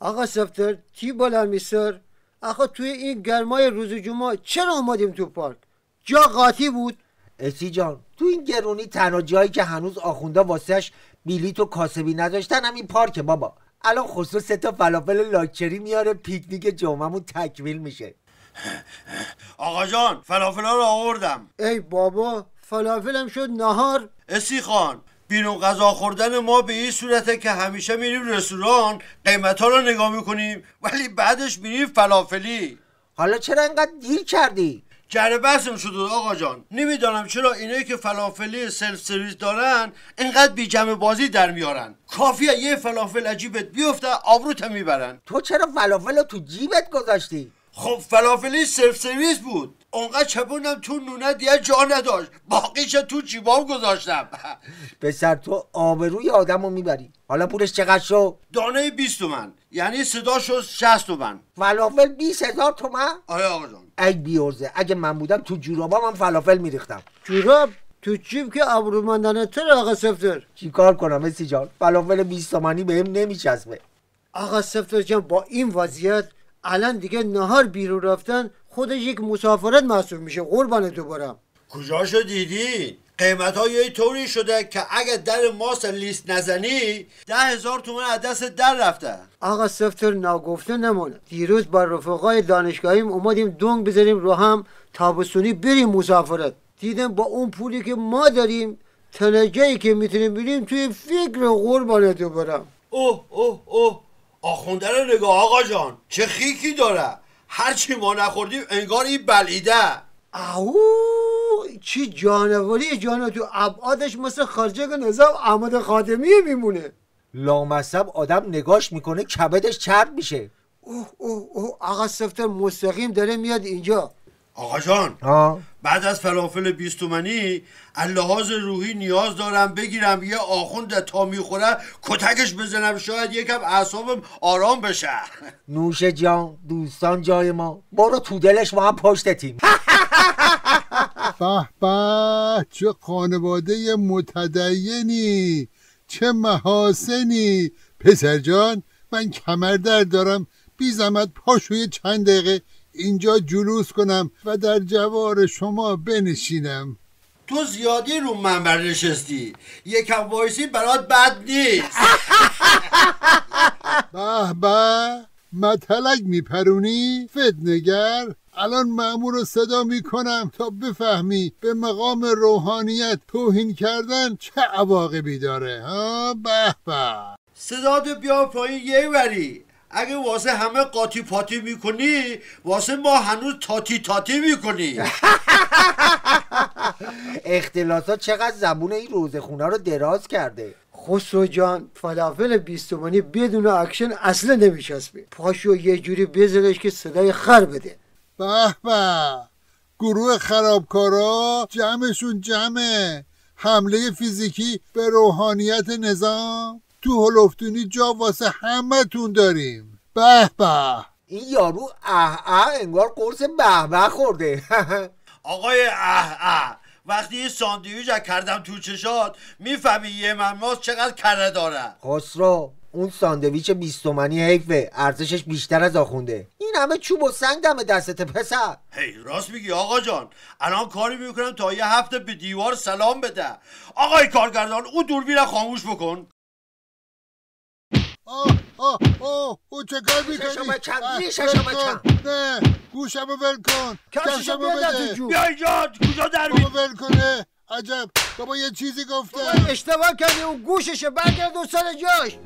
آقا سفتر تی بالا میسر؟ آقا توی این گرمای روز جمعه چرا اومدیم تو پارک؟ جا قاطی بود؟ اسی جان تو این گرونی تنها جایی که هنوز آخونده واسهش بیلیت و کاسبی نداشتن همین پارکه بابا. الان خصوص سه تا فلافل لاکچری میاره پیکنیک جمعمون تکمیل میشه. آقا جان فلافل رو آوردم. ای بابا فلافلم شد نهار. اسی خان بیرون غذا خوردن ما به این صورته که همیشه میریم رستوران قیمت ها رو نگاه می‌کنیم ولی بعدش میریم فلافلی. حالا چرا انقدر دیر کردی؟ جر و بحثم شده آقا جان. نمی‌دانم چرا اینایی که فلافلی سلف سرویس دارن اینقدر بی‌جنبه بازی در میارن. کافیه یه فلافل تو جیبت بیفته آبروت می‌برن. تو چرا فلافل رو تو جیبت گذاشتی؟ خب فلافلی سلف سرویس بود. اونقدر چپوندم تو نونه دیگه جا نداشت. باقیش تو جیبام گذاشتم. پسر تو آبروی آدم رو می‌بری. حالا پولش چقدر شد؟ دانه 20 تومن. یعنی صدا شد 60 تومن. فلافل 20 هزار تومن؟ آره آقا جان. ای بیورزه اگه من بودم تو جورابا من فلافل میریختم. جوراب؟ تو جیب که ابرومندانه تر آقا سفتر؟ چیکار کنم اسی جان؟ فلافل 20 تومنی بهم نمیچسبه. آقا سفتر جان با این وضعیت الان دیگه نهار بیرون رفتن خودش یک مسافرت محسوب میشه. قربان تو برم. کجاشو دیدی؟ قیمت ها یه طوری شده که اگه در ماست لیست نزنی ده هزار تومن از دست در رفته. آقا سفتر ناگفته نمونه. دیروز با رفقای دانشگاهیم اومدیم دونگ بذاریم رو هم تابستونی بریم مسافرت. دیدم با اون پولی که ما داریم تنجایی که می‌تونیم بریم توی فکر قربان تو برم. اوه اوه اوه. آخونده رو نگاه آقا جان. چه خیکی داره. هرچی ما نخوردیم انگار این بلیده. او چی جانوری جانا تو ابعادش مثل خرجه نظام احمد خادمی میمونه. لامصب آدم نگاش می‌کنه کبدش چرب میشه. اوه اوه اوه آقا سفتر مستقیم داره میاد اینجا. آقا جان ها بعد از فلافل بیستومنی لحاظ روحی نیاز دارم بگیرم یه آخوند تا می‌خوره کتکش بزنم شاید یکم اعصابم آرام بشه. نوش جان دوستان جای ما برو تو دلش ما هم پشتتیم به به چه خانواده متدینی چه محاسنی. پسر جان من کمر در دارم بی زحمت پاشوی چند دقیقه. اینجا جلوس کنم و در جوار شما بنشینم. تو زیادی رو منبر نشستی. یکم وایسی برات بد نیست. به به متلک میپرونی؟ فتنگر الان مأمور رو صدا می‌کنم تا بفهمی به مقام روحانیت توهین کردن چه عواقبی داره ها؟ به به. صداتو بیا پایین یه وری. اگه واسه همه قاطی پاتی می‌کنی واسه ما هنوز تاتی تاتی می‌کنی. اختلاسات چقدر زبون این روزخونه رو دراز کرده. خسرو جان فلافل بیستومانی بدون اکشن اصلا نمیچسبه پاشو یه جوری بزنش که صدای خر بده. به به گروه خرابکارا جمعشون جمعه. حمله فیزیکی به روحانیت نظام. تو هلفتونی جا واسه همتون داریم. به به. این یارو اه اه انگار قرص به به خورده. آقای اه اه وقتی یه ساندویچ کردم تو چشات می‌فهمی یه مماس چقدر کره داره. خسرو اون ساندویچ بیستومنی حیفه. ارزشش بیشتر از آخونده. این همه چوب و سنگ دم دستت پسر. هی راست میگی آقا جان. الان کاری می‌کنم تا یه هفته به دیوار سلام بده. آقای کارگردان او دوربین خاموش بکن. آه آه آه او چه کار می‌کنی؟ ششم بکن، اه، ریششو بکن. کن. نه گوشمو ول کن. تو بده. بیا اینجا کجا در می ول کنه عجب. بابا یه چیزی گفته. اشتباه کردی اون گوششه برگرد و سر جاش.